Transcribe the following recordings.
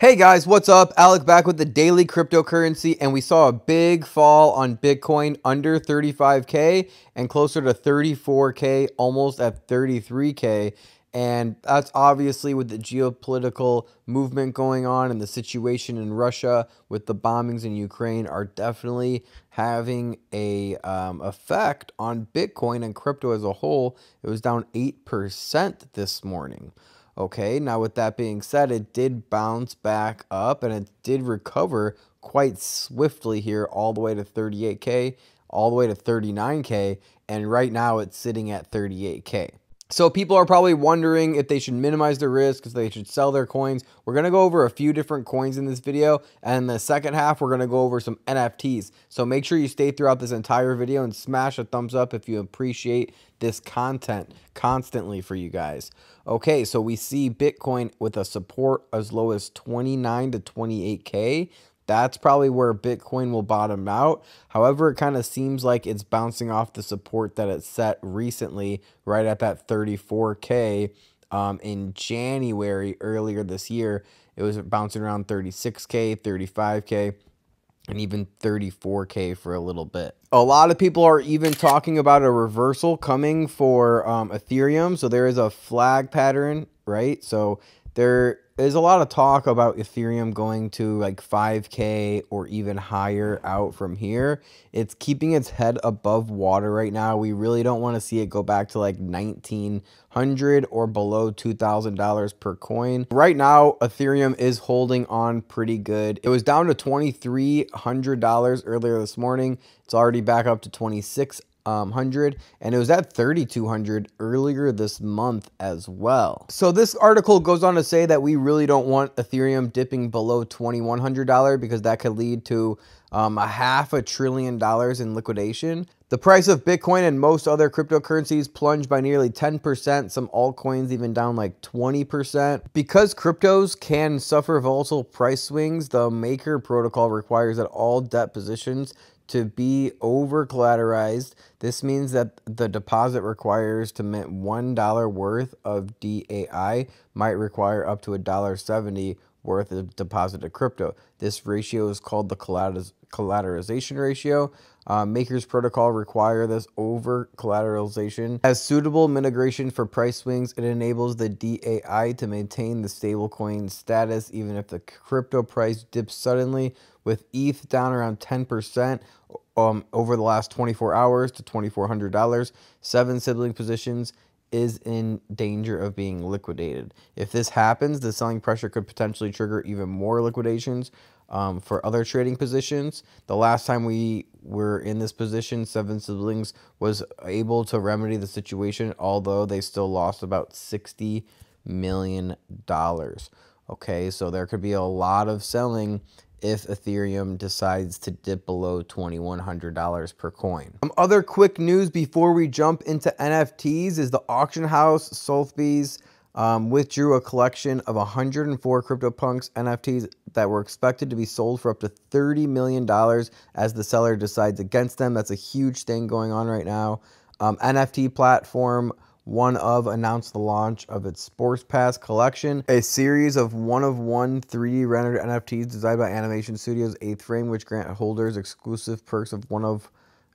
Hey guys, what's up? Alec back with the daily cryptocurrency, and we saw a big fall on Bitcoin under 35K and closer to 34K, almost at 33K. And that's obviously with the geopolitical movement going on and the situation in Russia with the bombings in Ukraine are definitely having a um, effect on Bitcoin and crypto as a whole. It was down 8% this morning. Okay, now with that being said, it did bounce back up and it did recover quite swiftly here all the way to 38K, all the way to 39K, and right now it's sitting at 38K. So people are probably wondering if they should minimize their risk, if they should sell their coins. We're going to go over a few different coins in this video. And the second half, we're going to go over some NFTs. So make sure you stay throughout this entire video and smash a thumbs up if you appreciate this content constantly for you guys. Okay, so we see Bitcoin with a support as low as 29 to 28K that's probably where Bitcoin will bottom out. However, it kind of seems like it's bouncing off the support that it set recently, right at that 34K um, in January earlier this year. It was bouncing around 36K, 35K and even 34k for a little bit. A lot of people are even talking about a reversal coming for um, Ethereum. So there is a flag pattern, right? So there there's a lot of talk about Ethereum going to like 5K or even higher out from here. It's keeping its head above water right now. We really don't want to see it go back to like 1900 or below $2,000 per coin. Right now, Ethereum is holding on pretty good. It was down to $2,300 earlier this morning. It's already back up to 26 um, 100 and it was at 3200 earlier this month as well. So this article goes on to say that we really don't want Ethereum dipping below $2100 because that could lead to um, a half a trillion dollars in liquidation. The price of Bitcoin and most other cryptocurrencies plunged by nearly 10%, some altcoins even down like 20%. Because cryptos can suffer volatile price swings, the Maker protocol requires that all debt positions to be over collateralized. This means that the deposit requires to mint $1 worth of DAI might require up to $1.70 worth of deposit to crypto. This ratio is called the collateralization ratio. Uh, Makers protocol require this over collateralization. As suitable mitigation for price swings, it enables the DAI to maintain the stablecoin status even if the crypto price dips suddenly. With ETH down around 10% um, over the last 24 hours to $2,400, seven sibling positions is in danger of being liquidated. If this happens, the selling pressure could potentially trigger even more liquidations um, for other trading positions. The last time we were in this position, Seven Siblings was able to remedy the situation, although they still lost about $60 million. Okay, so there could be a lot of selling if Ethereum decides to dip below $2,100 per coin. Some other quick news before we jump into NFTs is the auction house Sotheby's um, withdrew a collection of 104 CryptoPunks NFTs that were expected to be sold for up to $30 million as the seller decides against them. That's a huge thing going on right now. Um, NFT platform OneOf announced the launch of its Sports Pass collection, a series of one of one 3D rendered NFTs designed by Animation Studios 8th Frame, which grant holders exclusive perks of OneOf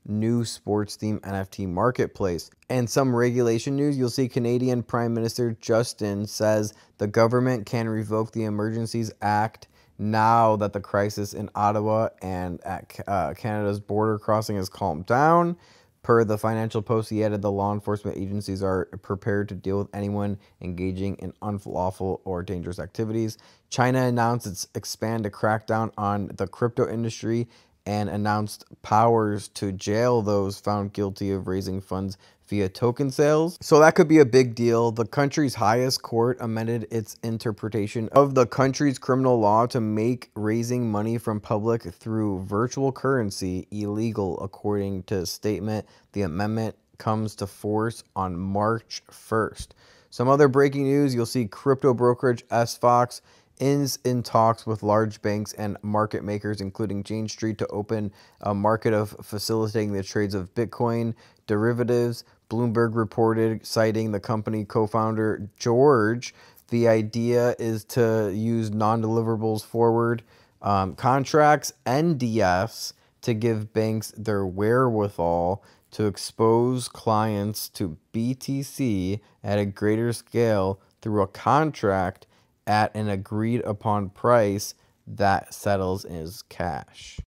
new sports theme NFT marketplace. And some regulation news, you'll see Canadian Prime Minister Justin says the government can revoke the Emergencies Act now that the crisis in Ottawa and at uh, Canada's border crossing has calmed down. Per the Financial Post, he added the law enforcement agencies are prepared to deal with anyone engaging in unlawful or dangerous activities. China announced its expand to crackdown on the crypto industry and announced powers to jail those found guilty of raising funds via token sales. So that could be a big deal. The country's highest court amended its interpretation of the country's criminal law to make raising money from public through virtual currency illegal, according to a statement. The amendment comes to force on March 1st. Some other breaking news you'll see crypto brokerage SFOX is in talks with large banks and market makers, including Jane Street, to open a market of facilitating the trades of Bitcoin derivatives. Bloomberg reported, citing the company co founder George The idea is to use non deliverables forward um, contracts, NDFs, to give banks their wherewithal to expose clients to BTC at a greater scale through a contract at an agreed upon price that settles as cash.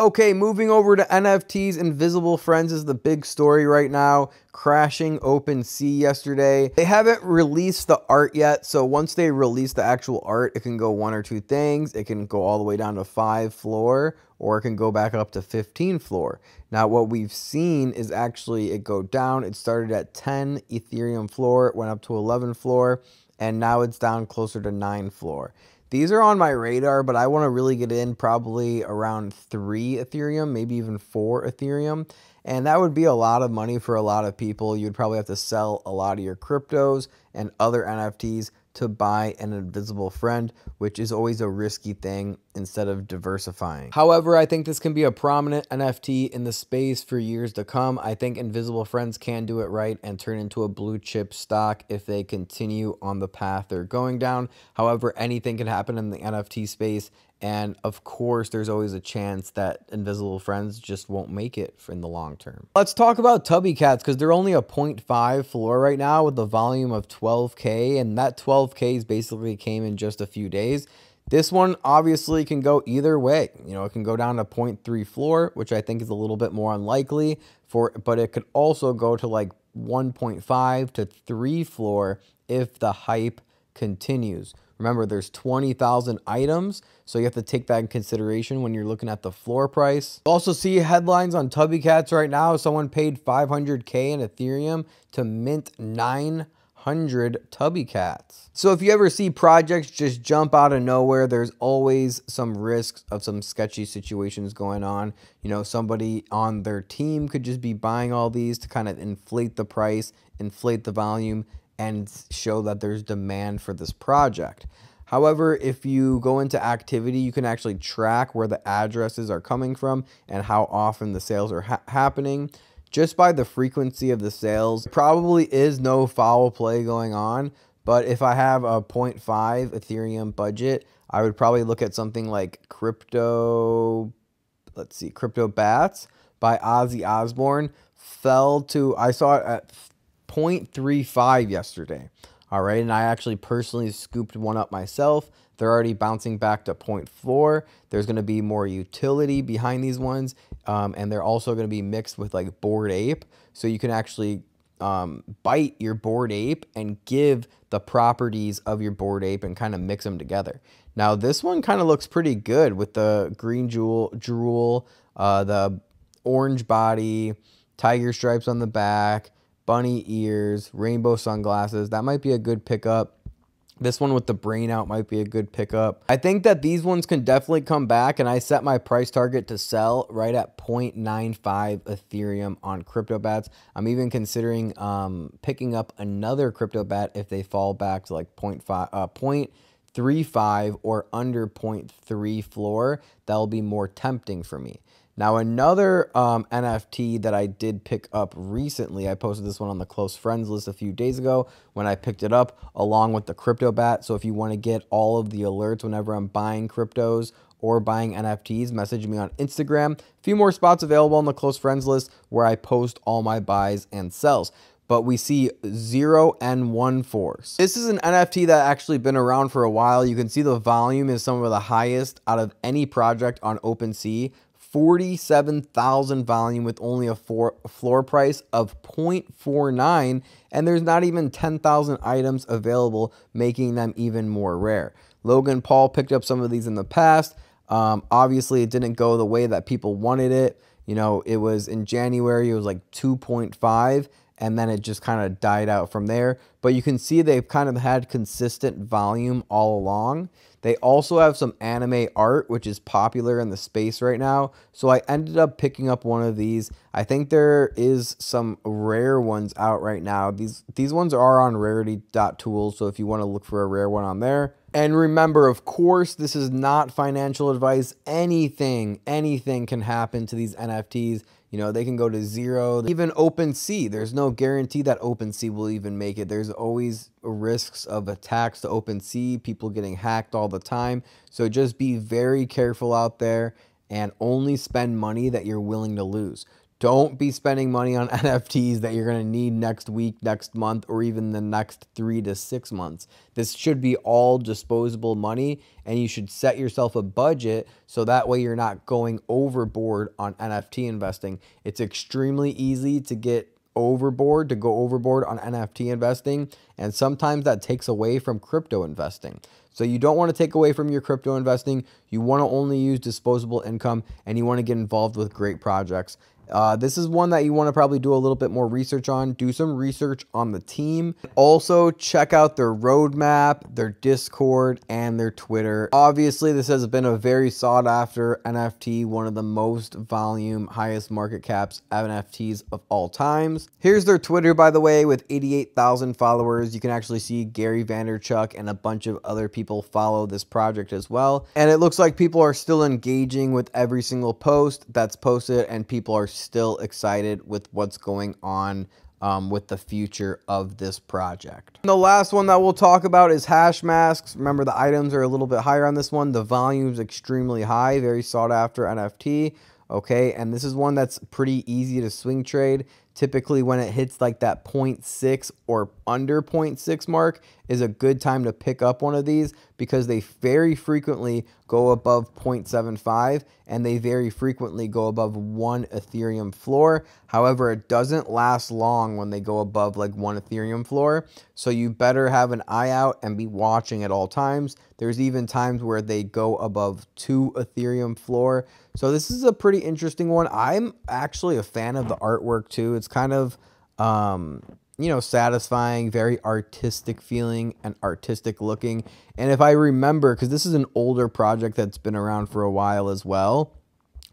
Okay, moving over to NFTs, Invisible Friends is the big story right now. Crashing OpenSea yesterday. They haven't released the art yet, so once they release the actual art, it can go one or two things. It can go all the way down to five floor, or it can go back up to 15 floor. Now, what we've seen is actually it go down. It started at 10 Ethereum floor, it went up to 11 floor, and now it's down closer to 9 floor. These are on my radar, but I want to really get in probably around three Ethereum, maybe even four Ethereum. And that would be a lot of money for a lot of people. You'd probably have to sell a lot of your cryptos and other NFTs to buy an invisible friend, which is always a risky thing instead of diversifying. However, I think this can be a prominent NFT in the space for years to come. I think invisible friends can do it right and turn into a blue chip stock if they continue on the path they're going down. However, anything can happen in the NFT space and of course, there's always a chance that Invisible Friends just won't make it in the long term. Let's talk about Tubby Cats because they're only a 0.5 floor right now with a volume of 12K. And that 12Ks basically came in just a few days. This one obviously can go either way. You know, it can go down to 0.3 floor, which I think is a little bit more unlikely for, but it could also go to like 1.5 to 3 floor if the hype continues. Remember, there's 20,000 items, so you have to take that in consideration when you're looking at the floor price. Also see headlines on Tubby Cats right now. Someone paid 500K in Ethereum to mint 900 Tubby Cats. So if you ever see projects just jump out of nowhere, there's always some risks of some sketchy situations going on. You know, somebody on their team could just be buying all these to kind of inflate the price, inflate the volume, and show that there's demand for this project. However, if you go into activity, you can actually track where the addresses are coming from and how often the sales are ha happening. Just by the frequency of the sales, probably is no foul play going on. But if I have a 0.5 Ethereum budget, I would probably look at something like crypto, let's see, Crypto Bats by Ozzy Osbourne fell to, I saw it at 0.35 yesterday. All right, and I actually personally scooped one up myself. They're already bouncing back to 0.4. There's going to be more utility behind these ones, um, and they're also going to be mixed with like Bored Ape, so you can actually um, bite your Bored Ape and give the properties of your Bored Ape and kind of mix them together. Now this one kind of looks pretty good with the green jewel, jewel, uh, the orange body, tiger stripes on the back, bunny ears, rainbow sunglasses. That might be a good pickup. This one with the brain out might be a good pickup. I think that these ones can definitely come back and I set my price target to sell right at 0.95 Ethereum on CryptoBats. I'm even considering um, picking up another CryptoBat if they fall back to like 0.5, uh, 0.35 or under 0.3 floor. That'll be more tempting for me. Now, another um, NFT that I did pick up recently, I posted this one on the close friends list a few days ago when I picked it up along with the Crypto Bat. So if you want to get all of the alerts whenever I'm buying cryptos or buying NFTs, message me on Instagram. A few more spots available on the close friends list where I post all my buys and sells but we see 0N1 Force. This is an NFT that actually been around for a while. You can see the volume is some of the highest out of any project on OpenSea 47,000 volume with only a four, floor price of 0.49 and there's not even 10,000 items available making them even more rare. Logan Paul picked up some of these in the past. Um, obviously it didn't go the way that people wanted it. You know, it was in January, it was like 2.5 and then it just kind of died out from there. But you can see they've kind of had consistent volume all along. They also have some anime art, which is popular in the space right now. So I ended up picking up one of these. I think there is some rare ones out right now. These these ones are on rarity.tools, so if you want to look for a rare one on there. And remember, of course, this is not financial advice. Anything, anything can happen to these NFTs. You know, they can go to zero. Even OpenSea, there's no guarantee that OpenSea will even make it. There's always risks of attacks to OpenSea, people getting hacked all the time. So just be very careful out there and only spend money that you're willing to lose. Don't be spending money on NFTs that you're going to need next week, next month, or even the next three to six months. This should be all disposable money, and you should set yourself a budget so that way you're not going overboard on NFT investing. It's extremely easy to get overboard, to go overboard on NFT investing, and sometimes that takes away from crypto investing. So you don't want to take away from your crypto investing. You want to only use disposable income and you want to get involved with great projects. Uh, this is one that you want to probably do a little bit more research on. Do some research on the team. Also, check out their roadmap, their Discord, and their Twitter. Obviously, this has been a very sought after NFT, one of the most volume, highest market caps NFTs of all times. Here's their Twitter, by the way, with 88,000 followers. You can actually see Gary Vaynerchuk and a bunch of other people follow this project as well. And it looks like people are still engaging with every single post that's posted, and people are still excited with what's going on um, with the future of this project. And the last one that we'll talk about is Hashmasks. Remember, the items are a little bit higher on this one. The volume is extremely high, very sought after NFT. Okay, and this is one that's pretty easy to swing trade. Typically, when it hits like that 0.6 or under 0.6 mark, is a good time to pick up one of these because they very frequently go above 0.75 and they very frequently go above one Ethereum floor. However, it doesn't last long when they go above like one Ethereum floor. So you better have an eye out and be watching at all times. There's even times where they go above two Ethereum floor. So this is a pretty interesting one. I'm actually a fan of the artwork too. It's kind of um, you know, satisfying, very artistic feeling and artistic looking. And if I remember, because this is an older project that's been around for a while as well,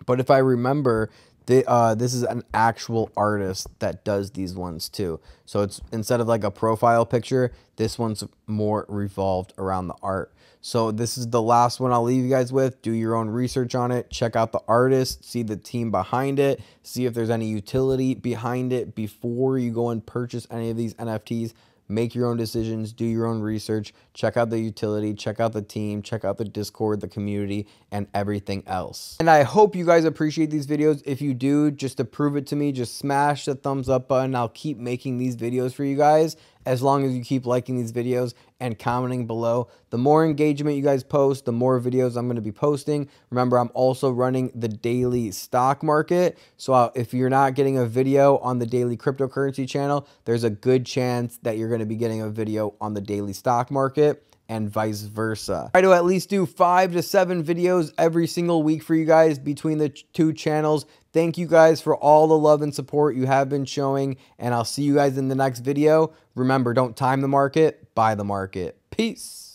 but if I remember, the, uh, this is an actual artist that does these ones too. So it's instead of like a profile picture, this one's more revolved around the art. So this is the last one I'll leave you guys with. Do your own research on it. Check out the artist, see the team behind it, see if there's any utility behind it before you go and purchase any of these NFTs make your own decisions, do your own research, check out the utility, check out the team, check out the Discord, the community, and everything else. And I hope you guys appreciate these videos. If you do, just to prove it to me, just smash the thumbs up button. I'll keep making these videos for you guys as long as you keep liking these videos and commenting below. The more engagement you guys post, the more videos I'm going to be posting. Remember, I'm also running the daily stock market. So uh, if you're not getting a video on the daily cryptocurrency channel, there's a good chance that you're going to be getting a video on the daily stock market and vice versa. I try to at least do five to seven videos every single week for you guys between the two channels. Thank you guys for all the love and support you have been showing, and I'll see you guys in the next video. Remember, don't time the market, buy the market. Peace.